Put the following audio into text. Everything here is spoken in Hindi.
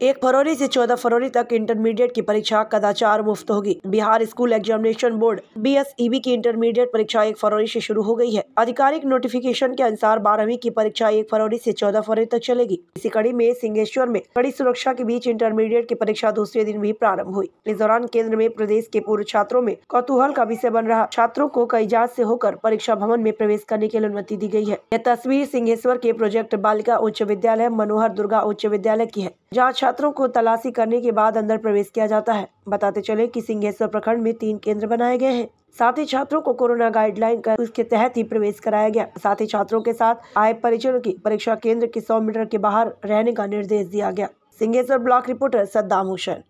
एक फरवरी से चौदह फरवरी तक इंटरमीडिएट की परीक्षा कदाचार मुफ़्त होगी। Bihar school examination board BSEB की इंटरमीडिएट परीक्षा एक फरवरी से शुरू हो गई है। आधिकारिक नोटिफिकेशन के अनुसार बारहवीं की परीक्षा एक फरवरी से चौदह फरवरी तक चलेगी। इसी कड़ी में सिंहेश्वर में कड़ी सुरक्षा के बीच इंटरमीडिएट की परीक्षा दूसरे दिन भी प्रारंभ हुई। इस दौरान केंद्र में प्रदेश के पूर्व छात्रों में कौतूहल का विषय बन रहा। छात्रों को कई जाँच ऐसी होकर परीक्षा भवन में प्रवेश करने की अनुमति दी गई है। यह तस्वीर सिंहेश्वर के प्रोजेक्ट बालिका उच्च विद्यालय मनोहर दुर्गा उच्च विद्यालय की है, जहाँ छात्रों को तलाशी करने के बाद अंदर प्रवेश किया जाता है। बताते चले कि सिंहेश्वर प्रखंड में तीन केंद्र बनाए गए हैं। साथ ही छात्रों को कोरोना गाइडलाइन का उसके तहत ही प्रवेश कराया गया। साथ ही छात्रों के साथ आए परिजनों की परीक्षा केंद्र के सौ मीटर के बाहर रहने का निर्देश दिया गया। Singheshwar block reporter Saddam Hussain.